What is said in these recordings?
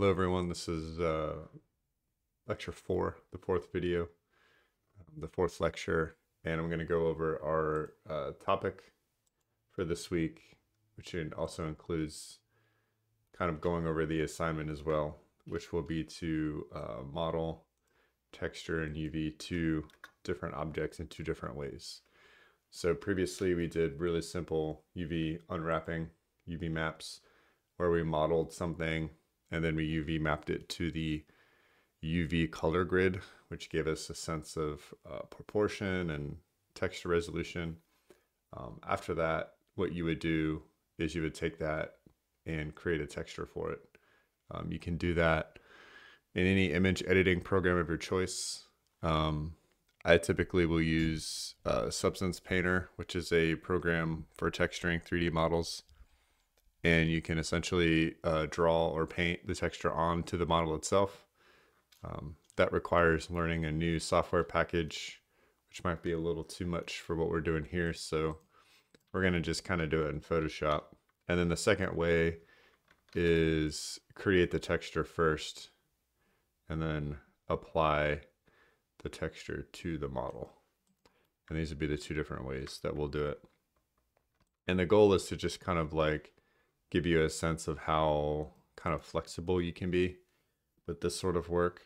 Hello everyone, this is uh, lecture four, the fourth video, the fourth lecture, and I'm going to go over our uh, topic for this week, which also includes kind of going over the assignment as well, which will be to uh, model texture and UV two different objects in two different ways. So previously we did really simple UV unwrapping, UV maps, where we modeled something and then we UV mapped it to the UV color grid, which gave us a sense of uh, proportion and texture resolution. Um, after that, what you would do is you would take that and create a texture for it. Um, you can do that in any image editing program of your choice. Um, I typically will use uh, Substance Painter, which is a program for texturing 3D models and you can essentially uh, draw or paint the texture onto the model itself. Um, that requires learning a new software package, which might be a little too much for what we're doing here. So we're going to just kind of do it in Photoshop. And then the second way is create the texture first and then apply the texture to the model. And these would be the two different ways that we'll do it. And the goal is to just kind of like give you a sense of how kind of flexible you can be with this sort of work.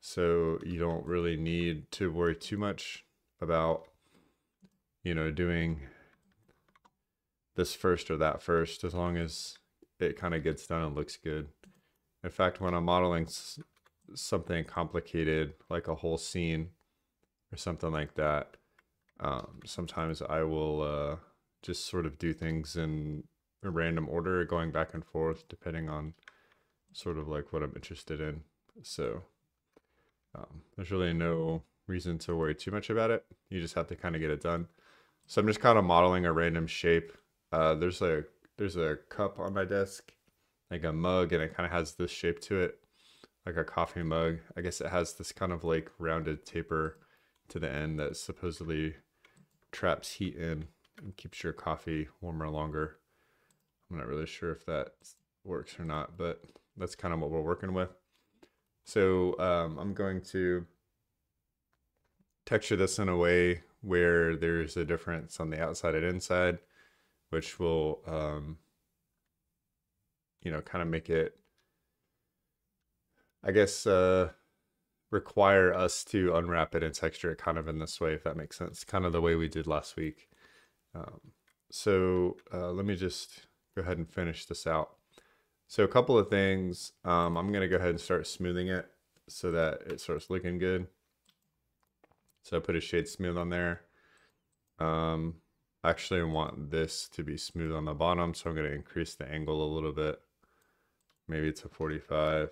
So you don't really need to worry too much about, you know, doing this first or that first, as long as it kind of gets done and looks good. In fact, when I'm modeling something complicated, like a whole scene or something like that, um, sometimes I will uh, just sort of do things in random order going back and forth depending on sort of like what I'm interested in. So um, there's really no reason to worry too much about it. You just have to kind of get it done. So I'm just kind of modeling a random shape. Uh, there's a there's a cup on my desk, like a mug, and it kind of has this shape to it, like a coffee mug. I guess it has this kind of like rounded taper to the end that supposedly traps heat in and keeps your coffee warmer longer. I'm not really sure if that works or not, but that's kind of what we're working with. So um, I'm going to texture this in a way where there's a difference on the outside and inside, which will, um, you know, kind of make it, I guess, uh, require us to unwrap it and texture it kind of in this way, if that makes sense. Kind of the way we did last week. Um, so uh, let me just go ahead and finish this out. So a couple of things, um, I'm to go ahead and start smoothing it so that it starts looking good. So I put a shade smooth on there. Um, actually I want this to be smooth on the bottom, so I'm to increase the angle a little bit, maybe it's a 45.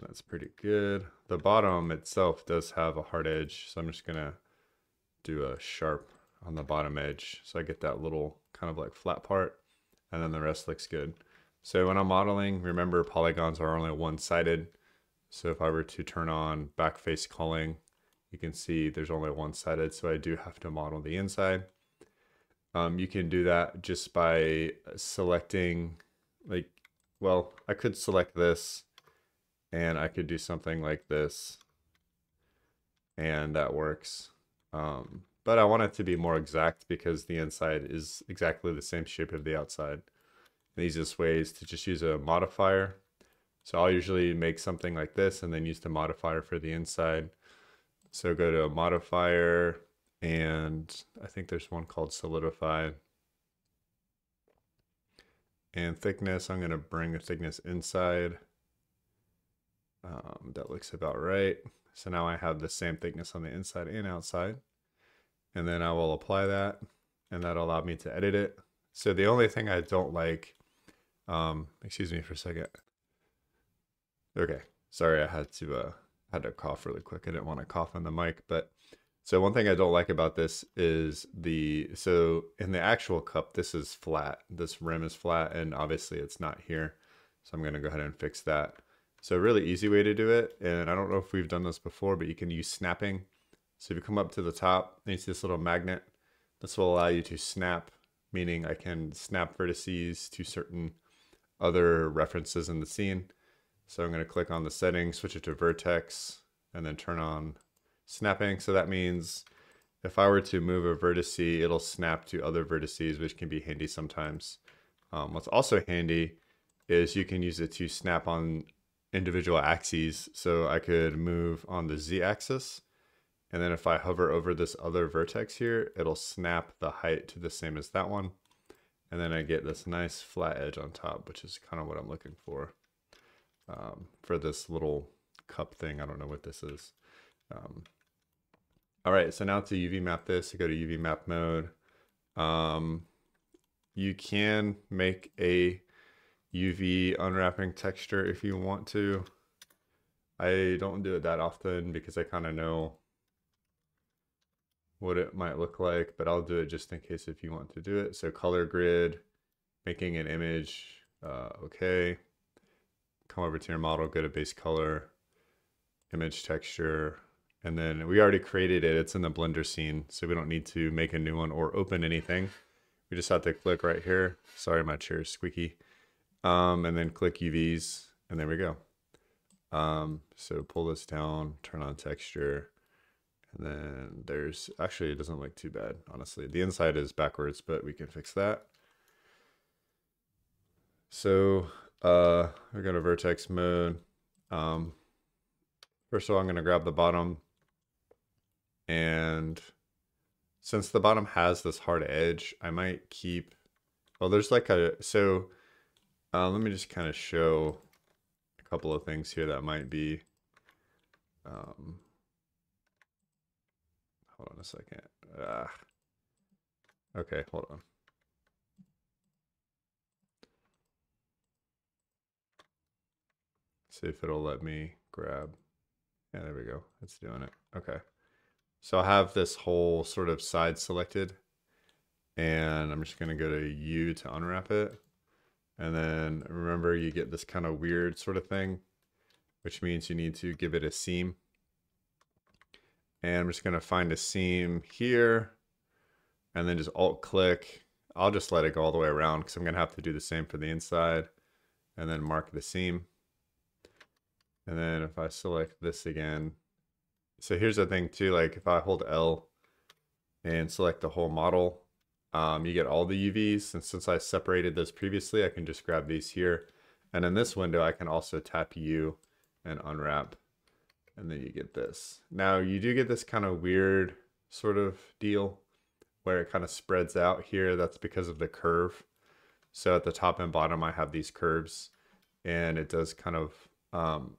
That's pretty good. The bottom itself does have a hard edge, so I'm just to do a sharp on the bottom edge so I get that little kind of like flat part and then the rest looks good. So when I'm modeling, remember polygons are only one-sided. So if I were to turn on back face culling, you can see there's only one-sided, so I do have to model the inside. Um, you can do that just by selecting, like, well, I could select this, and I could do something like this, and that works. Um, but I want it to be more exact because the inside is exactly the same shape of the outside. The easiest way is to just use a modifier. So I'll usually make something like this and then use the modifier for the inside. So go to a modifier and I think there's one called solidify. And thickness, I'm gonna bring the thickness inside. Um, that looks about right. So now I have the same thickness on the inside and outside and then I will apply that and that'll allow me to edit it. So the only thing I don't like, um, excuse me for a second. Okay, sorry, I had to uh, had to cough really quick. I didn't want to cough on the mic, but so one thing I don't like about this is the so in the actual cup, this is flat. This rim is flat, and obviously it's not here. So I'm gonna go ahead and fix that. So really easy way to do it, and I don't know if we've done this before, but you can use snapping. So if you come up to the top, you see this little magnet. This will allow you to snap, meaning I can snap vertices to certain other references in the scene. So I'm going to click on the settings, switch it to vertex, and then turn on snapping. So that means if I were to move a vertex, it'll snap to other vertices, which can be handy sometimes. Um, what's also handy is you can use it to snap on individual axes. So I could move on the Z axis. And then if I hover over this other vertex here, it'll snap the height to the same as that one. And then I get this nice flat edge on top, which is kind of what I'm looking for um, for this little cup thing. I don't know what this is. Um, all right, so now to UV map this, you go to UV map mode. Um, you can make a UV unwrapping texture if you want to. I don't do it that often because I kind of know what it might look like, but I'll do it just in case if you want to do it. So color grid, making an image, uh, okay. Come over to your model, go to base color, image texture, and then we already created it. It's in the Blender scene, so we don't need to make a new one or open anything. We just have to click right here. Sorry, my chair is squeaky. Um, and then click UVs, and there we go. Um, so pull this down, turn on texture, and then there's, actually it doesn't look too bad, honestly. The inside is backwards, but we can fix that. So uh, we're going to vertex mode. Um, first of all, I'm going to grab the bottom and since the bottom has this hard edge, I might keep, well, there's like a, so uh, let me just kind of show a couple of things here that might be, um, hold on a second. Ah. Okay, hold on. See if it'll let me grab. Yeah, there we go. It's doing it. Okay. So I have this whole sort of side selected and I'm just going to go to U to unwrap it. And then remember you get this kind of weird sort of thing, which means you need to give it a seam. And I'm just going to find a seam here and then just alt click. I'll just let it go all the way around because I'm going to have to do the same for the inside and then mark the seam. And then if I select this again, so here's the thing too, like if I hold L and select the whole model, um, you get all the UVs. And since I separated those previously, I can just grab these here. And in this window, I can also tap U and unwrap. And then you get this. Now you do get this kind of weird sort of deal where it kind of spreads out here. That's because of the curve. So at the top and bottom, I have these curves and it does kind of um,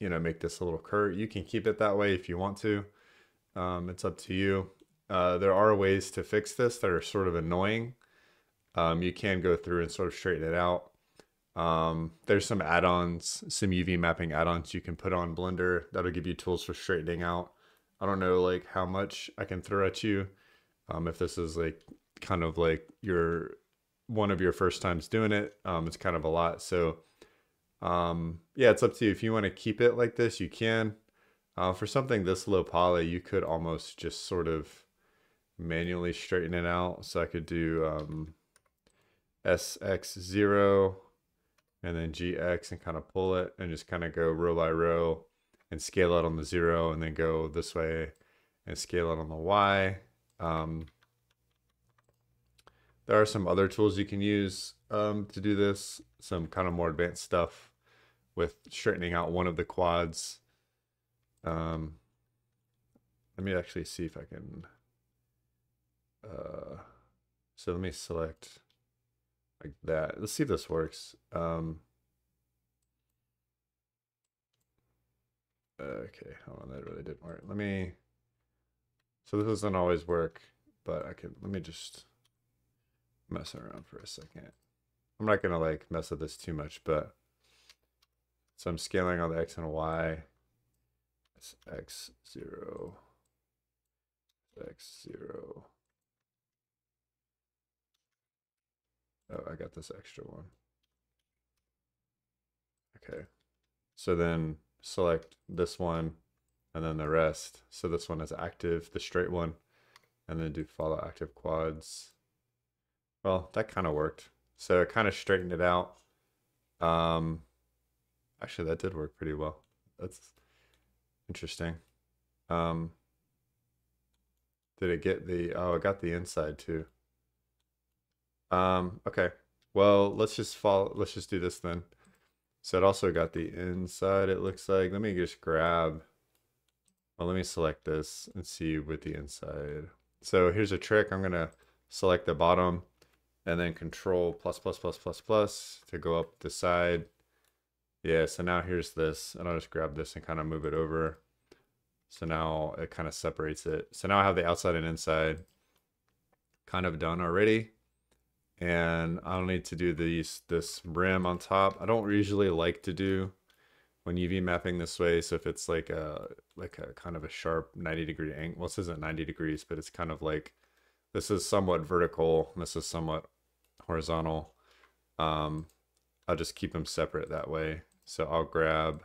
you know, make this a little curve. You can keep it that way if you want to. Um, it's up to you. Uh, there are ways to fix this that are sort of annoying. Um, you can go through and sort of straighten it out. Um, there's some add-ons, some UV mapping add-ons you can put on Blender that'll give you tools for straightening out. I don't know like how much I can throw at you. Um, if this is like kind of like your one of your first times doing it, um, it's kind of a lot. So um, yeah, it's up to you. If you want to keep it like this, you can. Uh, for something this low poly, you could almost just sort of manually straighten it out. So I could do um, SX0 and then GX and kind of pull it and just kind of go row by row and scale out on the zero and then go this way and scale out on the Y. Um, there are some other tools you can use um, to do this, some kind of more advanced stuff with straightening out one of the quads. Um, let me actually see if I can. Uh, so let me select like that. Let's see if this works. Um, okay, hold on, that really didn't work. Let me. So this doesn't always work, but I can. Let me just mess around for a second. I'm not gonna like mess with this too much, but so I'm scaling on the x and y. It's x0, x0. Oh, I got this extra one. Okay. So then select this one and then the rest. So this one is active, the straight one, and then do follow active quads. Well, that kind of worked. So it kind of straightened it out. Um, Actually, that did work pretty well. That's interesting. Um, did it get the, oh, it got the inside too. Um, okay. Well, let's just follow, let's just do this then. So it also got the inside, it looks like. Let me just grab, well, let me select this and see with the inside. So here's a trick. I'm going to select the bottom and then control plus plus plus plus plus to go up the side. Yeah, so now here's this, and I'll just grab this and kind of move it over. So now it kind of separates it. So now I have the outside and inside kind of done already. And I don't need to do these this rim on top. I don't usually like to do when UV mapping this way. So if it's like a like a kind of a sharp 90 degree angle, well, this isn't 90 degrees, but it's kind of like this is somewhat vertical. This is somewhat horizontal. Um, I'll just keep them separate that way. So I'll grab,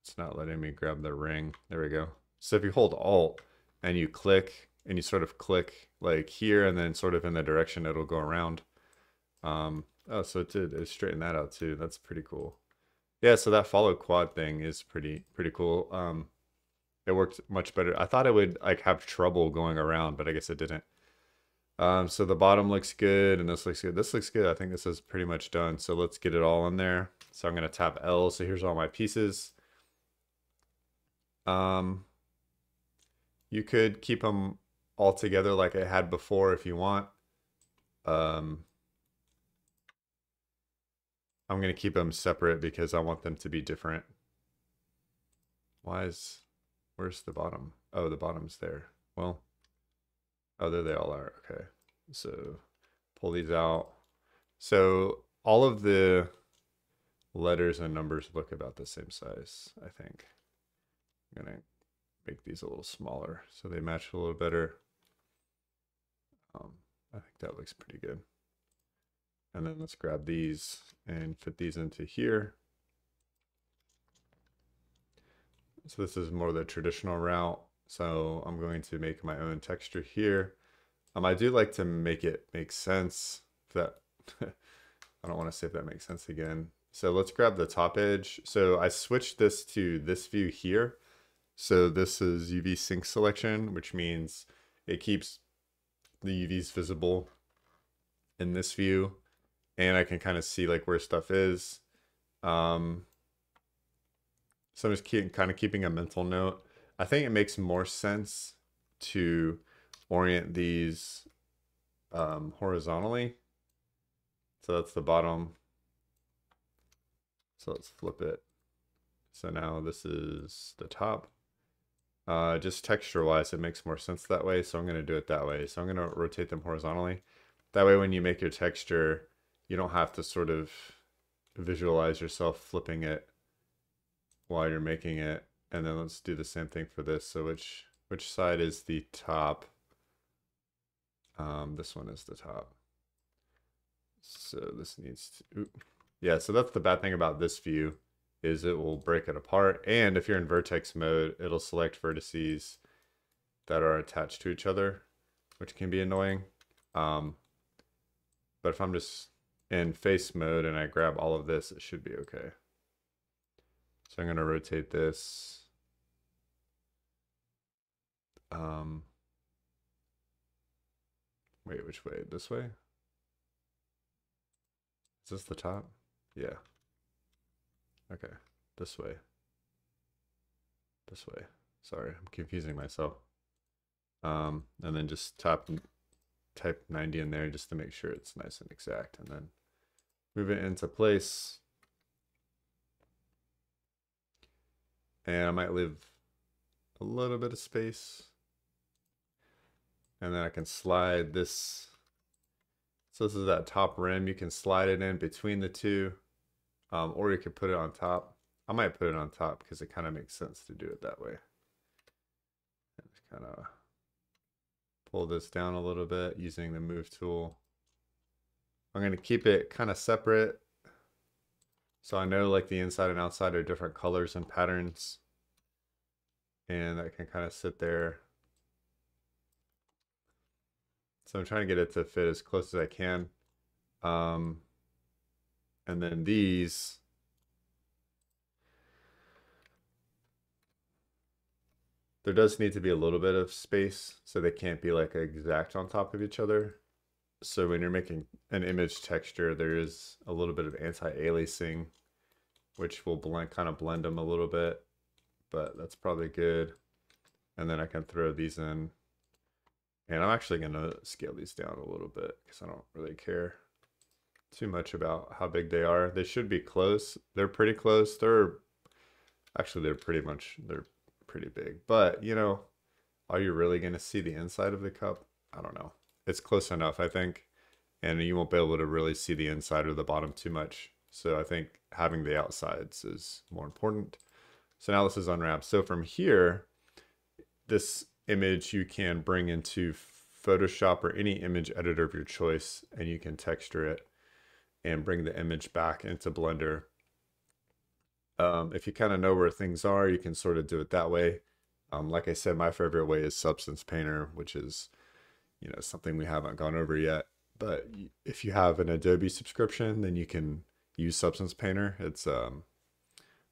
it's not letting me grab the ring. There we go. So if you hold Alt and you click and you sort of click like here and then sort of in the direction it'll go around. Um, oh, so it did, it that out too. That's pretty cool. Yeah, so that follow quad thing is pretty, pretty cool. Um, it worked much better. I thought it would like have trouble going around, but I guess it didn't. Um, so the bottom looks good and this looks good. This looks good. I think this is pretty much done. So let's get it all in there. So I'm going to tap L. So here's all my pieces. Um, you could keep them all together like I had before if you want. Um, I'm going to keep them separate because I want them to be different. Why is, where's the bottom? Oh, the bottom's there. Well, Oh, there they all are. Okay. So pull these out. So all of the letters and numbers look about the same size, I think. I'm going to make these a little smaller so they match a little better. Um, I think that looks pretty good. And then let's grab these and fit these into here. So this is more the traditional route. So I'm going to make my own texture here. Um, I do like to make it make sense. That I don't want to say if that makes sense again. So let's grab the top edge. So I switched this to this view here. So this is UV sync selection, which means it keeps the UVs visible in this view. And I can kind of see like where stuff is. Um, so I'm just keep, kind of keeping a mental note. I think it makes more sense to orient these um, horizontally. So that's the bottom. So let's flip it. So now this is the top. Uh, just texture wise, it makes more sense that way. So I'm going to do it that way. So I'm going to rotate them horizontally. That way, when you make your texture, you don't have to sort of visualize yourself flipping it while you're making it. And then let's do the same thing for this. So which which side is the top? Um, this one is the top. So this needs to, oop. yeah, so that's the bad thing about this view is it will break it apart. And if you're in vertex mode, it'll select vertices that are attached to each other, which can be annoying. Um, but if I'm just in face mode and I grab all of this, it should be okay. So I'm going to rotate this. Um, wait, which way? This way? Is this the top? Yeah. Okay, this way. This way. Sorry, I'm confusing myself. Um, and then just tap type 90 in there just to make sure it's nice and exact and then move it into place and I might leave a little bit of space and then I can slide this so this is that top rim you can slide it in between the two um, or you could put it on top. I might put it on top because it kind of makes sense to do it that way. Just kind of pull this down a little bit using the move tool. I'm going to keep it kind of separate so I know like the inside and outside are different colors and patterns. And that can kind of sit there. So I'm trying to get it to fit as close as I can. Um, And then these there does need to be a little bit of space so they can't be like exact on top of each other. So when you're making an image texture, there is a little bit of anti-aliasing, which will blend kind of blend them a little bit, but that's probably good. And then I can throw these in. And I'm actually going to scale these down a little bit because I don't really care too much about how big they are. They should be close. They're pretty close. They're actually they're pretty much they're pretty big. But, you know, are you really going to see the inside of the cup? I don't know. It's close enough, I think. And you won't be able to really see the inside or the bottom too much. So I think having the outsides is more important. So now this is unwrapped. So from here, this image you can bring into Photoshop or any image editor of your choice, and you can texture it and bring the image back into Blender um, if you kind of know where things are, you can sort of do it that way. Um, like I said, my favorite way is Substance Painter, which is, you know, something we haven't gone over yet. But if you have an Adobe subscription, then you can use Substance Painter. It's um,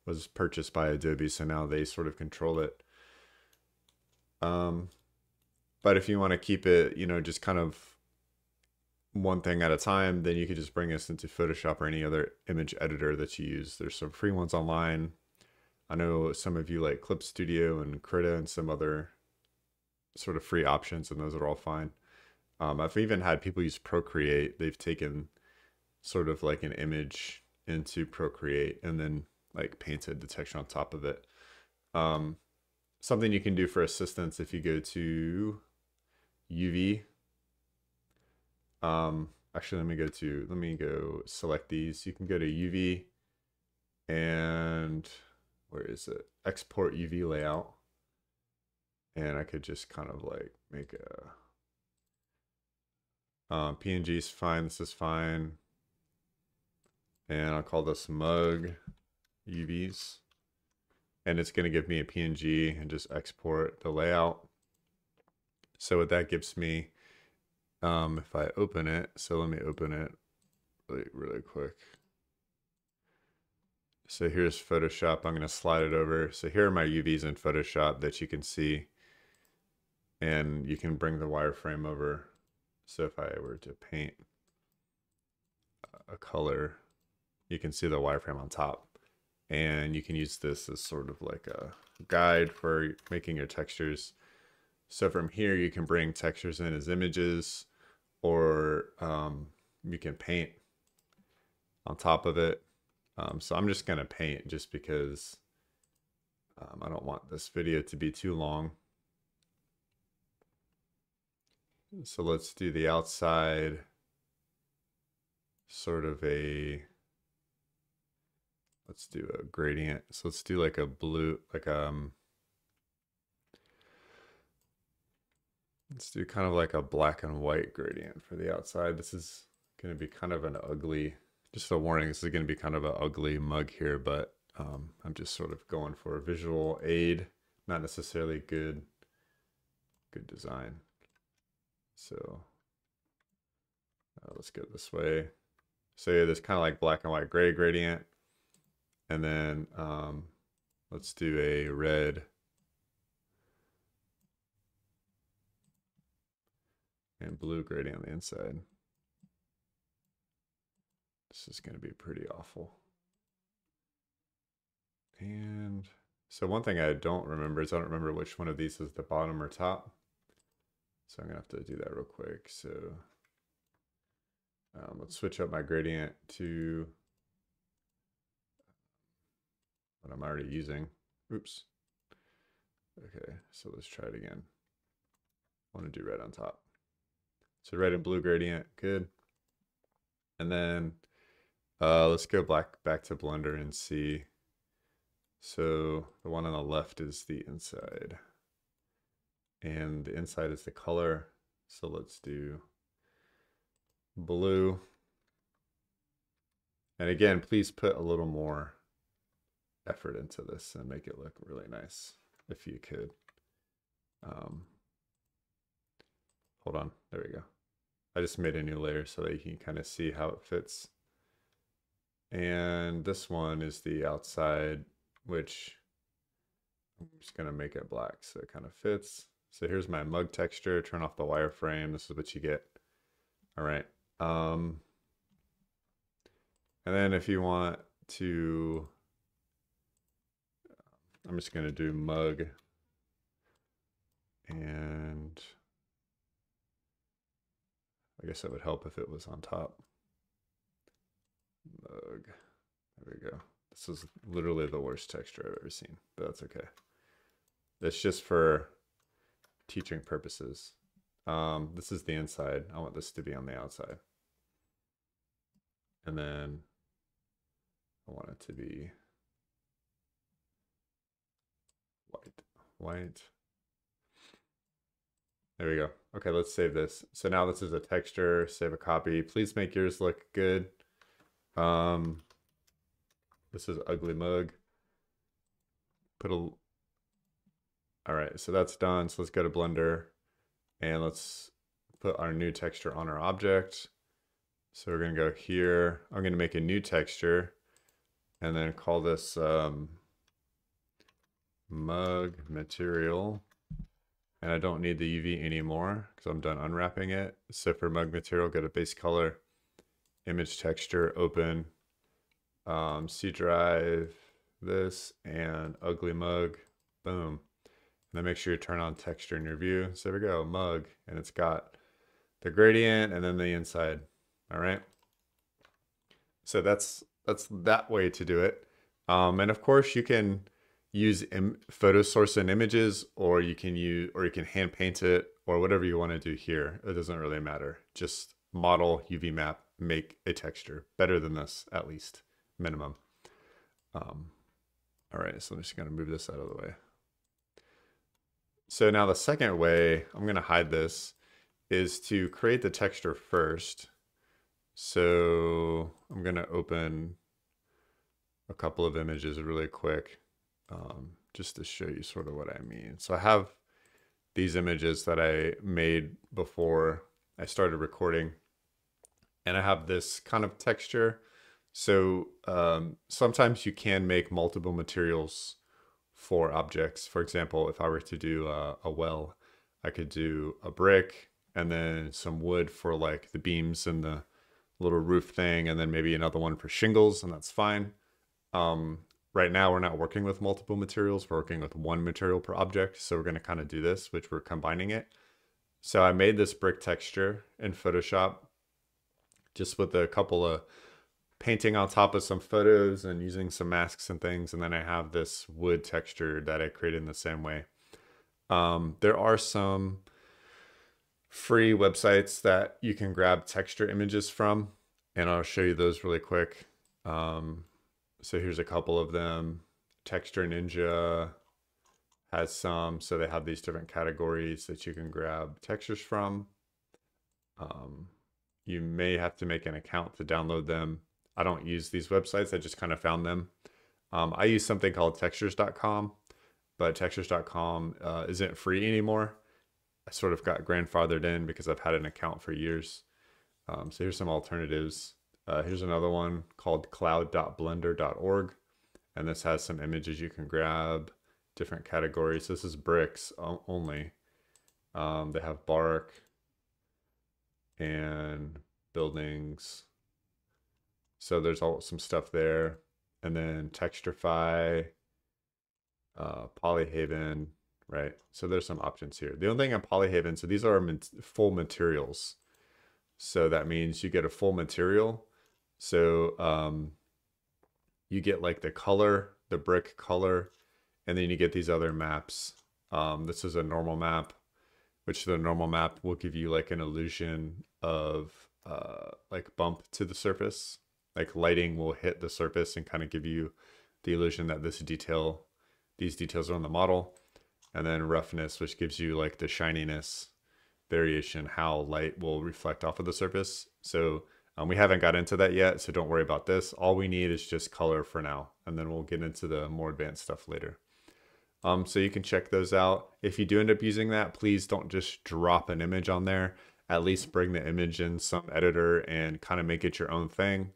was purchased by Adobe, so now they sort of control it. Um, but if you want to keep it, you know, just kind of one thing at a time, then you could just bring this into Photoshop or any other image editor that you use. There's some free ones online. I know some of you like Clip Studio and Krita and some other sort of free options, and those are all fine. Um, I've even had people use Procreate. They've taken sort of like an image into Procreate and then like painted the texture on top of it. Um, something you can do for assistance if you go to UV um, actually, let me go to, let me go select these. You can go to UV and where is it? Export UV layout. And I could just kind of like make a, um, PNG is fine. This is fine. And I'll call this mug UVs. And it's going to give me a PNG and just export the layout. So what that gives me um, if I open it, so let me open it really, really quick. So here's Photoshop. I'm going to slide it over. So here are my UVs in Photoshop that you can see. And you can bring the wireframe over. So if I were to paint a color, you can see the wireframe on top. And you can use this as sort of like a guide for making your textures. So from here, you can bring textures in as images or um, you can paint on top of it. Um, so I'm just going to paint just because um, I don't want this video to be too long. So let's do the outside sort of a, let's do a gradient. So let's do like a blue, like um, Let's do kind of like a black and white gradient for the outside. This is going to be kind of an ugly, just a warning, this is going to be kind of an ugly mug here, but um, I'm just sort of going for a visual aid, not necessarily good, good design. So uh, let's go this way. So yeah, there's kind of like black and white gray gradient. And then um, let's do a red and blue gradient on the inside. This is going to be pretty awful. And so one thing I don't remember is I don't remember which one of these is the bottom or top. So I'm going to have to do that real quick. So um, let's switch up my gradient to what I'm already using. Oops. Okay, so let's try it again. I want to do red on top. So red and blue gradient, good. And then uh, let's go back, back to Blender and see. So the one on the left is the inside. And the inside is the color. So let's do blue. And again, please put a little more effort into this and make it look really nice if you could. Um, hold on, there we go. I just made a new layer so that you can kind of see how it fits And this one is the outside, which I'm just gonna make it black so it kind of fits. So here's my mug texture, turn off the wireframe. This is what you get. All right. Um, and then if you want to, I'm just gonna do mug and I guess that would help if it was on top. Mug. There we go. This is literally the worst texture I've ever seen, but that's okay. It's just for teaching purposes. Um, this is the inside. I want this to be on the outside. And then I want it to be white. White. There we go. Okay, let's save this. So now this is a texture, save a copy. Please make yours look good. Um, this is ugly mug. Put a, all right, so that's done. So let's go to Blender and let's put our new texture on our object. So we're gonna go here. I'm gonna make a new texture and then call this um, mug material and I don't need the UV anymore because I'm done unwrapping it. So for mug material, go to base color, image texture, open, um, C drive, this, and ugly mug, boom. And then make sure you turn on texture in your view. So there we go, mug, and it's got the gradient and then the inside, all right? So that's that's that way to do it. Um, and of course you can use Im- photo source and images or you can use or you can hand paint it or whatever you want to do here. It doesn't really matter. Just model uv map make a texture. Better than this at least. Minimum. Um, all right so i'm just going to move this out of the way. So now the second way i'm going to hide this is to create the texture first. So i'm going to open a couple of images really quick um, just to show you sort of what I mean. So I have these images that I made before I started recording, and I have this kind of texture. So um, sometimes you can make multiple materials for objects. For example, if I were to do a, a well, I could do a brick and then some wood for like the beams and the little roof thing, and then maybe another one for shingles, and that's fine. Um, Right now, we're not working with multiple materials. We're working with one material per object. So we're going to kind of do this, which we're combining it. So I made this brick texture in Photoshop just with a couple of painting on top of some photos and using some masks and things. And then I have this wood texture that I created in the same way. Um, there are some free websites that you can grab texture images from, and I'll show you those really quick. Um, so here's a couple of them. Texture Ninja has some, so they have these different categories that you can grab textures from. Um, you may have to make an account to download them. I don't use these websites, I just kind of found them. Um, I use something called textures.com, but textures.com uh, isn't free anymore. I sort of got grandfathered in because I've had an account for years. Um, so here's some alternatives. Uh, here's another one called cloud.blender.org. And this has some images you can grab, different categories. This is bricks only. Um, they have bark and buildings. So there's all some stuff there. And then Texturefy, uh, Polyhaven, right? So there's some options here. The only thing on Polyhaven, so these are full materials. So that means you get a full material so um, you get like the color, the brick color, and then you get these other maps. Um, this is a normal map, which the normal map will give you like an illusion of uh, like bump to the surface. Like lighting will hit the surface and kind of give you the illusion that this detail, these details are on the model. And then roughness, which gives you like the shininess variation, how light will reflect off of the surface. So um, we haven't got into that yet, so don't worry about this. All we need is just color for now, and then we'll get into the more advanced stuff later. Um, so you can check those out. If you do end up using that, please don't just drop an image on there. At least bring the image in some editor and kind of make it your own thing.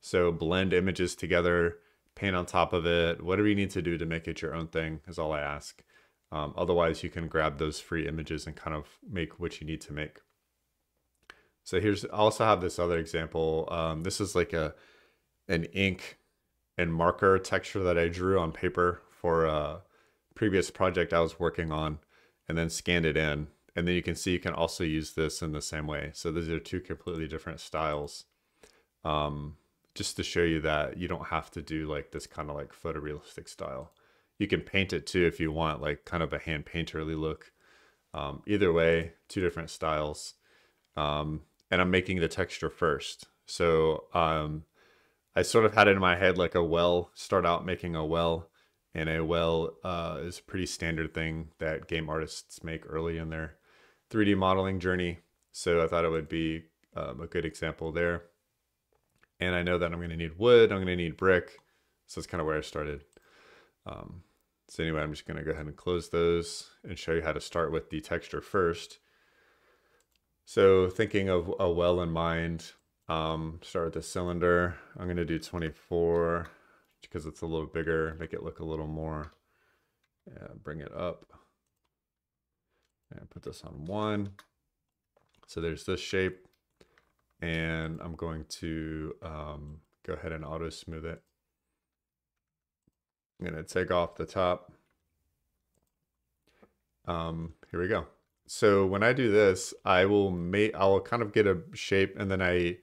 So blend images together, paint on top of it, whatever you need to do to make it your own thing is all I ask. Um, otherwise, you can grab those free images and kind of make what you need to make. So here's I also have this other example. Um, this is like a an ink and marker texture that I drew on paper for a previous project I was working on and then scanned it in. And then you can see you can also use this in the same way. So these are two completely different styles. Um, just to show you that you don't have to do like this kind of like photorealistic style. You can paint it too if you want, like kind of a hand painterly look. Um, either way, two different styles. Um, and I'm making the texture first. So um, I sort of had it in my head like a well, start out making a well. And a well uh, is a pretty standard thing that game artists make early in their 3D modeling journey. So I thought it would be um, a good example there. And I know that I'm going to need wood, I'm going to need brick. So that's kind of where I started. Um, so anyway, I'm just going to go ahead and close those and show you how to start with the texture first. So thinking of a well in mind, um, start with the cylinder. I'm going to do 24 because it's a little bigger, make it look a little more, yeah, bring it up and put this on one. So there's this shape and I'm going to um, go ahead and auto smooth it. I'm going to take off the top. Um, here we go. So when I do this, I will make, I'll kind of get a shape and then I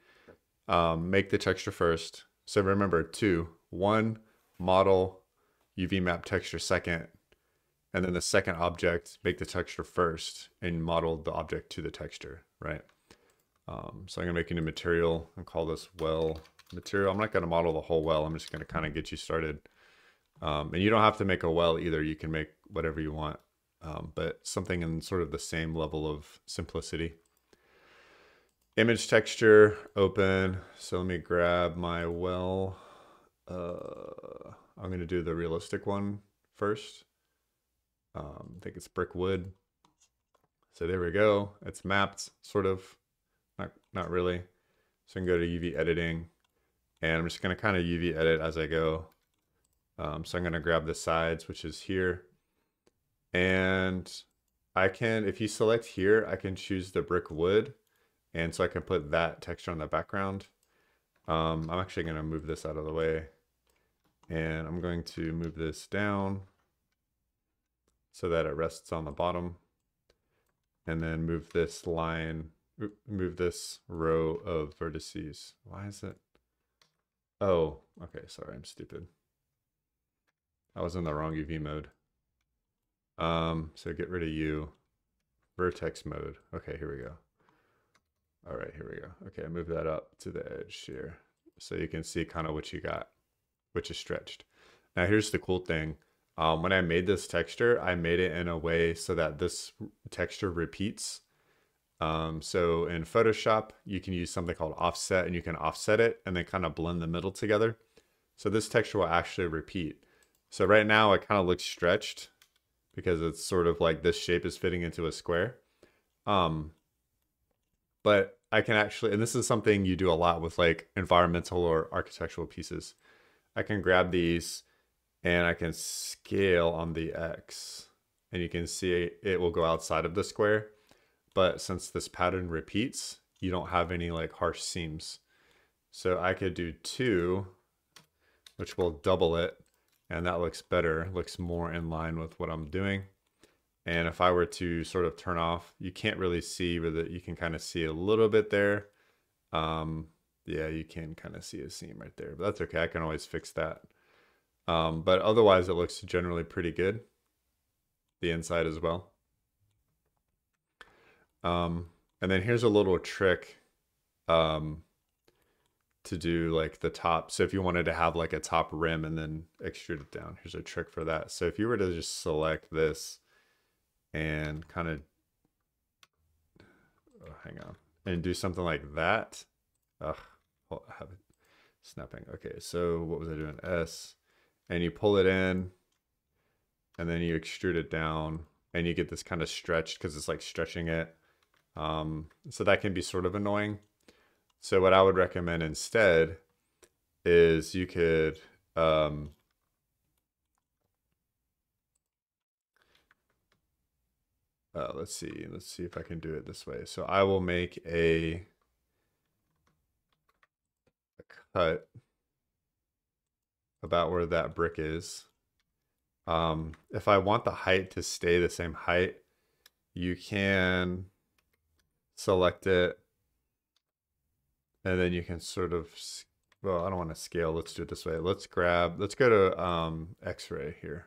um, make the texture first. So remember two, one model UV map texture second, and then the second object, make the texture first and model the object to the texture, right? Um, so I'm gonna make a new material and call this well material. I'm not gonna model the whole well. I'm just gonna kind of get you started. Um, and you don't have to make a well either. You can make whatever you want, um, but something in sort of the same level of simplicity. Image texture, open. So let me grab my well. Uh, I'm gonna do the realistic one first. Um, I think it's brick wood. So there we go. It's mapped, sort of. Not, not really. So I can go to UV editing. And I'm just going to kind of UV edit as I go. Um, so I'm going to grab the sides, which is here. And I can, if you select here, I can choose the brick wood. And so I can put that texture on the background. Um, I'm actually going to move this out of the way. And I'm going to move this down so that it rests on the bottom. And then move this line, move this row of vertices. Why is it? Oh, okay, sorry, I'm stupid. I was in the wrong UV mode. Um, so get rid of you. Vertex mode. Okay, here we go. All right, here we go. Okay, move that up to the edge here. So you can see kind of what you got, which is stretched. Now here's the cool thing. Um, when I made this texture, I made it in a way so that this texture repeats. Um, so in Photoshop, you can use something called offset and you can offset it and then kind of blend the middle together. So this texture will actually repeat. So right now it kind of looks stretched because it's sort of like this shape is fitting into a square. Um, but I can actually, and this is something you do a lot with like environmental or architectural pieces. I can grab these and I can scale on the X and you can see it will go outside of the square. But since this pattern repeats, you don't have any like harsh seams. So I could do two, which will double it. And that looks better, looks more in line with what I'm doing. And if I were to sort of turn off, you can't really see it. You can kind of see a little bit there. Um, yeah, you can kind of see a seam right there, but that's okay. I can always fix that. Um, but otherwise, it looks generally pretty good. The inside as well. Um, and then here's a little trick um, to do like the top. So if you wanted to have like a top rim and then extrude it down, here's a trick for that. So if you were to just select this and kind of, oh, hang on, and do something like that. Ugh, I have it snapping. Okay, so what was I doing? S and you pull it in and then you extrude it down and you get this kind of stretched because it's like stretching it. Um, so that can be sort of annoying. So what I would recommend instead is you could um, uh, let's see, let's see if I can do it this way. So I will make a, a cut about where that brick is. Um, if I want the height to stay the same height, you can select it and then you can sort of well i don't want to scale let's do it this way. Let's grab let's go to um, x-ray here.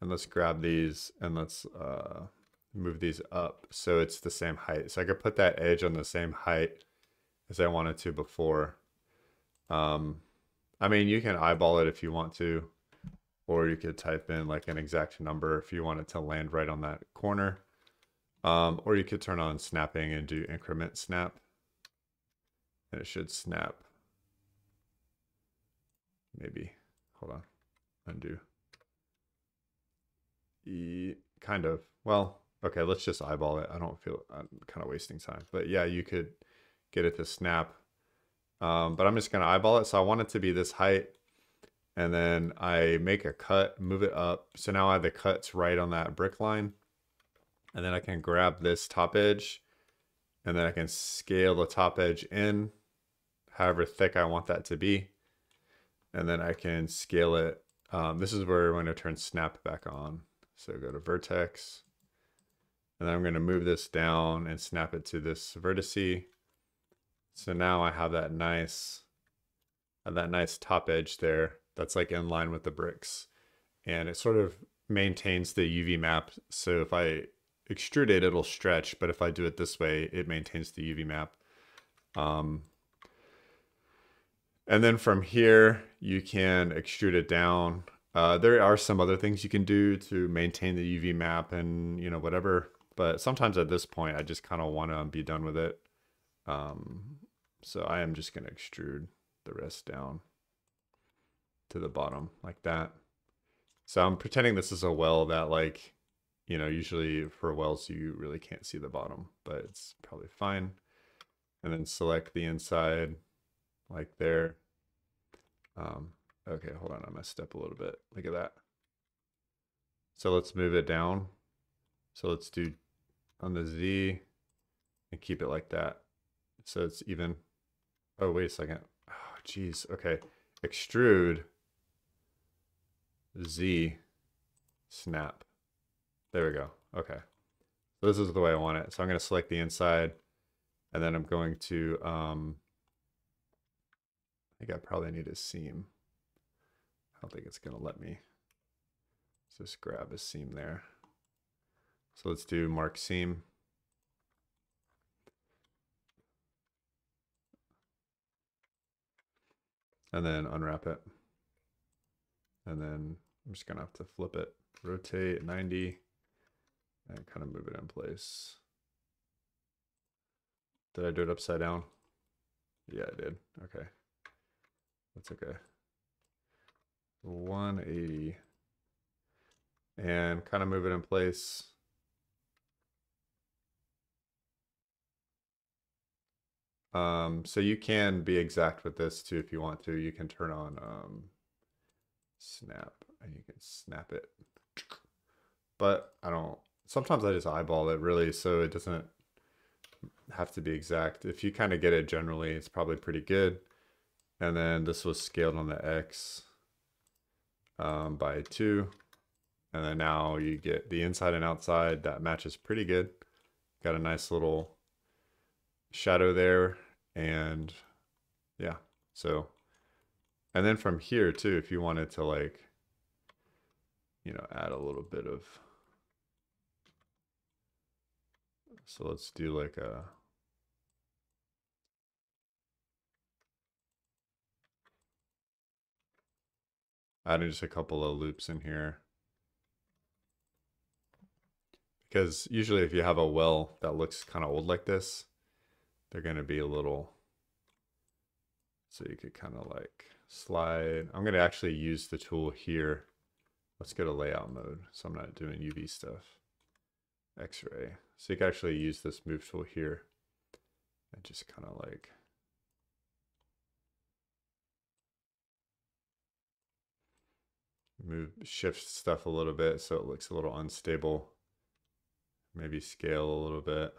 And let's grab these and let's uh, move these up so it's the same height. So i could put that edge on the same height as i wanted to before. Um, i mean you can eyeball it if you want to or you could type in like an exact number if you want it to land right on that corner. Um, or you could turn on snapping and do increment snap. And it should snap. Maybe. Hold on. Undo. E kind of. Well, okay, let's just eyeball it. I don't feel I'm kind of wasting time. But yeah, you could get it to snap. Um, but I'm just going to eyeball it. So I want it to be this height. And then I make a cut, move it up. So now I have the cuts right on that brick line and then I can grab this top edge and then I can scale the top edge in however thick I want that to be. And then I can scale it. Um, this is where I'm going to turn snap back on. So go to vertex and then I'm going to move this down and snap it to this vertice. So now I have that nice, have that nice top edge there. That's like in line with the bricks and it sort of maintains the UV map. So if I extrude it, it'll stretch. But if I do it this way, it maintains the UV map. Um, and then from here, you can extrude it down. Uh, there are some other things you can do to maintain the UV map and, you know, whatever. But sometimes at this point, I just kind of want to be done with it. Um, so I am just going to extrude the rest down to the bottom like that. So I'm pretending this is a well that like you know, usually for wells, you really can't see the bottom, but it's probably fine. And then select the inside like there. Um, okay, hold on. I messed up a little bit. Look at that. So let's move it down. So let's do on the Z and keep it like that. So it's even. Oh, wait a second. Oh, geez. Okay. Extrude Z snap. There we go. Okay. So this is the way I want it. So I'm going to select the inside and then I'm going to, um, I think I probably need a seam. I don't think it's going to let me. Just grab a seam there. So let's do mark seam. And then unwrap it. And then I'm just going to have to flip it, rotate 90 and kind of move it in place. Did I do it upside down? Yeah, I did. Okay. That's okay. 180. And kind of move it in place. Um, so you can be exact with this too if you want to. You can turn on um, snap and you can snap it. But I don't sometimes I just eyeball it really so it doesn't have to be exact. If you kind of get it generally, it's probably pretty good. And then this was scaled on the X um, by two. And then now you get the inside and outside that matches pretty good. Got a nice little shadow there. And yeah, so, and then from here too, if you wanted to like, you know, add a little bit of So let's do like a adding just a couple of loops in here. Because usually if you have a well that looks kind of old like this, they're going to be a little, so you could kind of like slide. I'm going to actually use the tool here. Let's go to layout mode. So I'm not doing UV stuff. X-ray. So you can actually use this move tool here and just kind of like move shift stuff a little bit so it looks a little unstable. Maybe scale a little bit.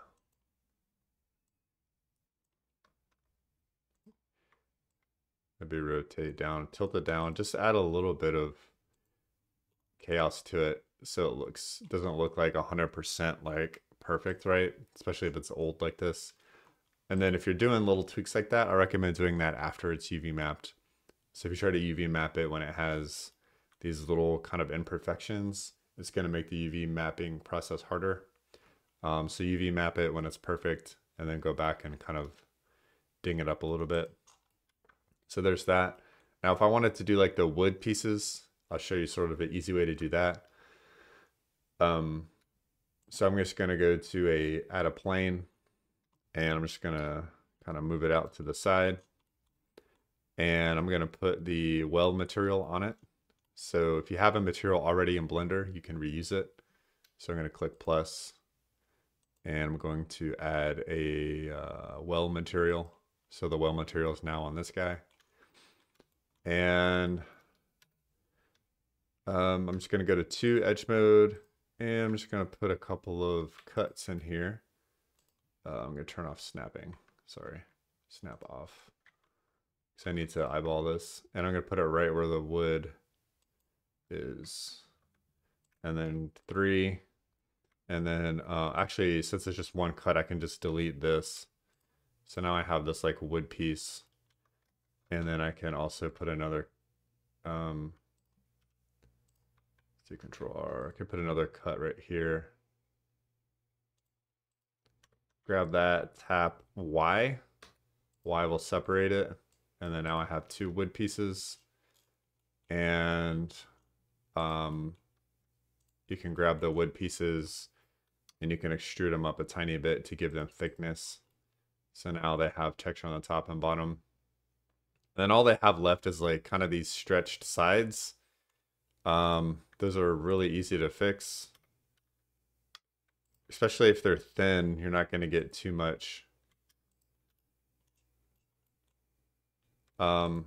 Maybe rotate down, tilt it down, just add a little bit of chaos to it so it looks doesn't look like 100% like perfect, right? Especially if it's old like this. And then if you're doing little tweaks like that, I recommend doing that after it's UV mapped. So if you try to UV map it when it has these little kind of imperfections, it's going to make the UV mapping process harder. Um, so UV map it when it's perfect and then go back and kind of ding it up a little bit. So there's that. Now, if I wanted to do like the wood pieces, I'll show you sort of an easy way to do that. Um, so I'm just going to go to a add a plane and I'm just going to kind of move it out to the side. And I'm going to put the well material on it. So if you have a material already in Blender, you can reuse it. So I'm going to click plus and I'm going to add a uh, well material. So the well material is now on this guy. And um, I'm just going to go to two edge mode and I'm just going to put a couple of cuts in here. Uh, I'm going to turn off snapping. Sorry, snap off. Because I need to eyeball this. And I'm going to put it right where the wood is. And then three. And then uh, actually, since it's just one cut, I can just delete this. So now I have this like wood piece. And then I can also put another um, do control R. I can put another cut right here. Grab that, tap Y. Y will separate it. And then now I have two wood pieces. And um, you can grab the wood pieces and you can extrude them up a tiny bit to give them thickness. So now they have texture on the top and bottom. And then all they have left is like kind of these stretched sides. Um, those are really easy to fix. Especially if they're thin, you're not going to get too much. Um,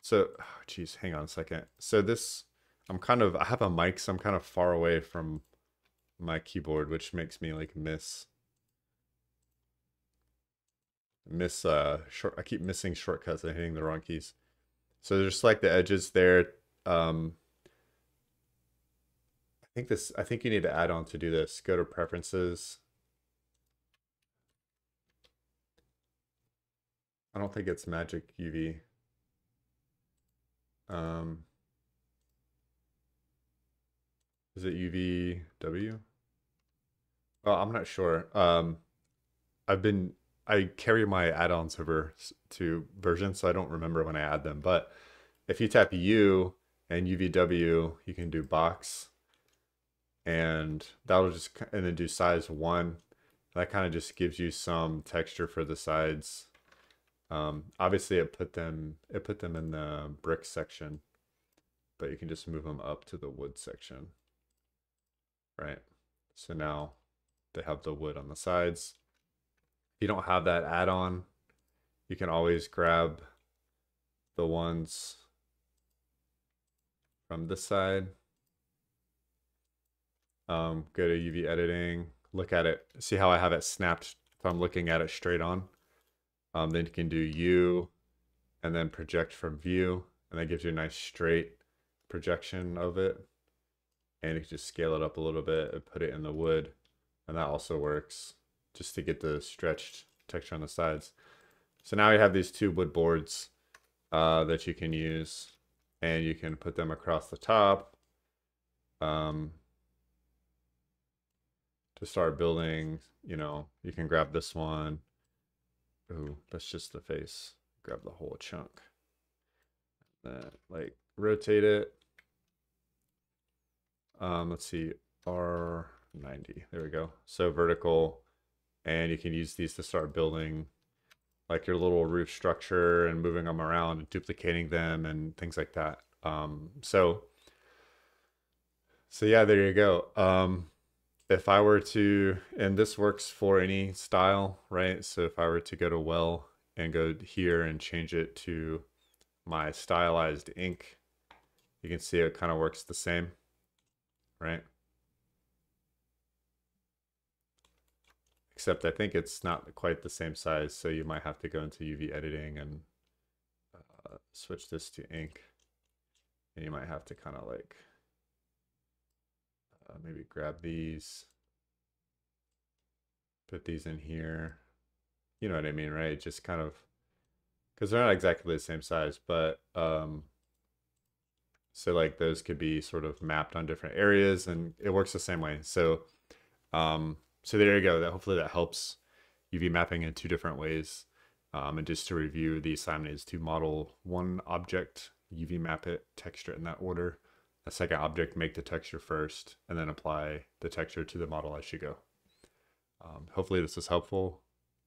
so, geez, hang on a second. So this, I'm kind of, I have a mic, so I'm kind of far away from my keyboard, which makes me like miss, miss, uh, short, I keep missing shortcuts and hitting the wrong keys. So there's like the edges there. Um, I think this, I think you need to add on to do this. Go to preferences. I don't think it's magic UV. Um, is it UVW? Oh, I'm not sure. Um, I've been, I carry my add-ons over to versions, so I don't remember when I add them. But if you tap U and UVW, you can do box and that'll just and then do size one that kind of just gives you some texture for the sides um, obviously it put them it put them in the brick section but you can just move them up to the wood section right so now they have the wood on the sides if you don't have that add-on you can always grab the ones from this side um, go to UV editing, look at it, see how I have it snapped if I'm looking at it straight on. Um, then you can do U and then project from view, and that gives you a nice straight projection of it. And you can just scale it up a little bit and put it in the wood, and that also works just to get the stretched texture on the sides. So now you have these two wood boards uh, that you can use, and you can put them across the top. Um, to start building, you know, you can grab this one. Ooh, that's just the face. Grab the whole chunk. Then like rotate it. Um, let's see, R90. There we go. So vertical, and you can use these to start building like your little roof structure and moving them around and duplicating them and things like that. Um, so, so yeah, there you go. Um, if I were to, and this works for any style, right? So if I were to go to well and go here and change it to my stylized ink, you can see it kind of works the same, right? Except I think it's not quite the same size, so you might have to go into UV editing and uh, switch this to ink. And you might have to kind of like uh, maybe grab these, put these in here. You know what I mean, right? Just kind of because they're not exactly the same size, but um, so like those could be sort of mapped on different areas, and it works the same way. So, um, so there you go. That hopefully that helps UV mapping in two different ways. Um, and just to review, the assignment is to model one object, UV map it, texture it in that order. A second object, make the texture first, and then apply the texture to the model as you go. Um, hopefully this is helpful,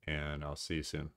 and I'll see you soon.